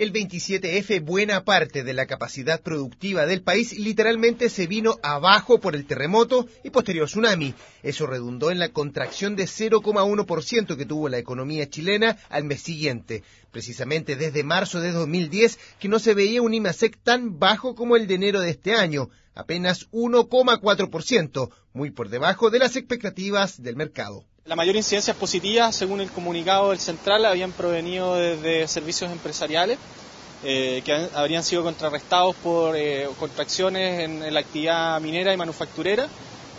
El 27F, buena parte de la capacidad productiva del país, literalmente se vino abajo por el terremoto y posterior tsunami. Eso redundó en la contracción de 0,1% que tuvo la economía chilena al mes siguiente. Precisamente desde marzo de 2010 que no se veía un IMASEC tan bajo como el de enero de este año, apenas 1,4%, muy por debajo de las expectativas del mercado. La mayor incidencia positiva, según el comunicado del Central, habían provenido desde servicios empresariales, eh, que habrían sido contrarrestados por eh, contracciones en, la actividad minera y manufacturera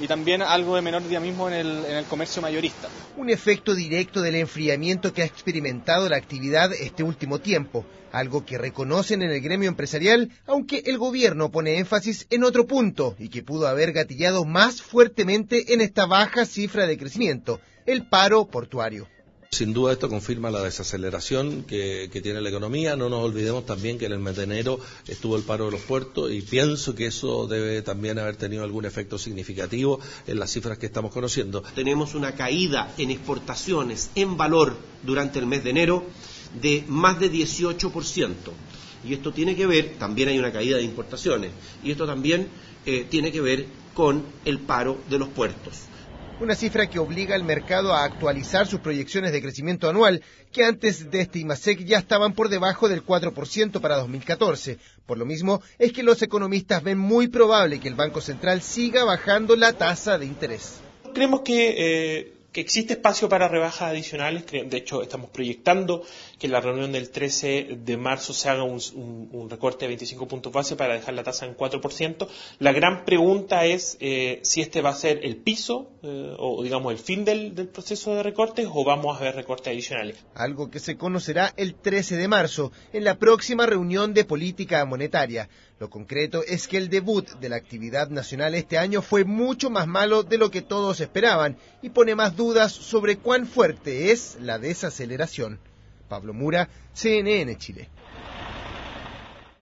y también algo de menor dinamismo en el, en el, comercio mayorista. Un efecto directo del enfriamiento que ha experimentado la actividad este último tiempo, algo que reconocen en el gremio empresarial, aunque el gobierno pone énfasis en otro punto y que pudo haber gatillado más fuertemente en esta baja cifra de crecimiento, el paro portuario. Sin duda esto confirma la desaceleración que, tiene la economía. No nos olvidemos también que en el mes de enero estuvo el paro de los puertos y pienso que eso debe también haber tenido algún efecto significativo en las cifras que estamos conociendo. Tenemos una caída en exportaciones en valor durante el mes de enero de más de 18%. Y esto tiene que ver, también hay una caída de importaciones, y esto también eh, tiene que ver con el paro de los puertos una cifra que obliga al mercado a actualizar sus proyecciones de crecimiento anual, que antes de este IMASEC ya estaban por debajo del 4% para 2014. Por lo mismo, es que los economistas ven muy probable que el Banco Central siga bajando la tasa de interés. Creemos que eh, que existe espacio para rebajas adicionales. De hecho, estamos proyectando que en la reunión del 13 de marzo se haga un, recorte de 25 puntos base para dejar la tasa en 4%. La gran pregunta es eh, si este va a ser el piso eh, o, digamos, el fin del, del, proceso de recortes o vamos a ver recortes adicionales. Algo que se conocerá el 13 de marzo en la próxima reunión de política monetaria. Lo concreto es que el debut de la actividad nacional este año fue mucho más malo de lo que todos esperaban y pone más dudas sobre cuán fuerte es la desaceleración. Pablo Mura, CNN Chile.